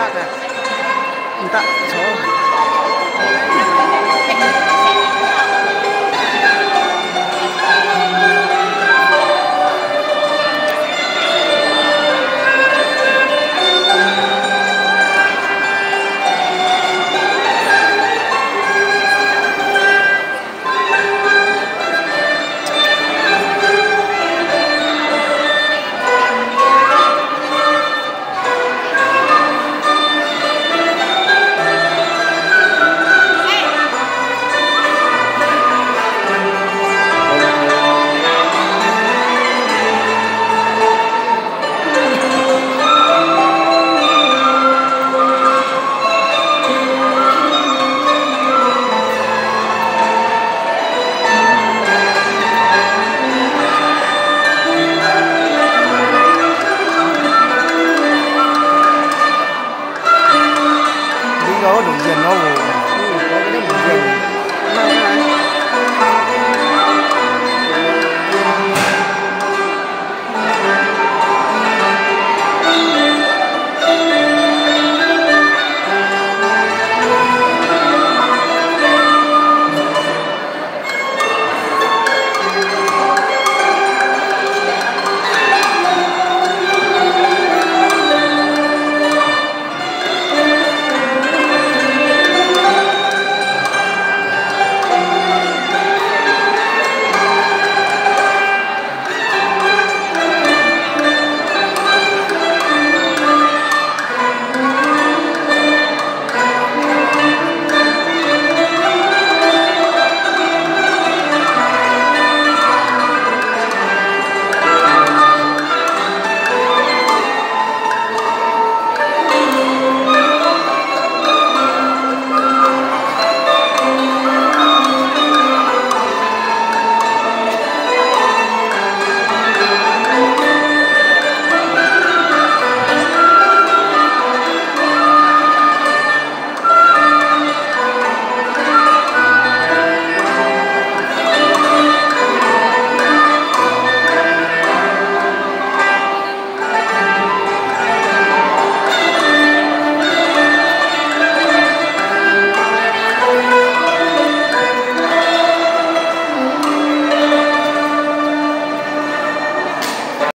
得嘅，唔得，Đối với đồng tiền.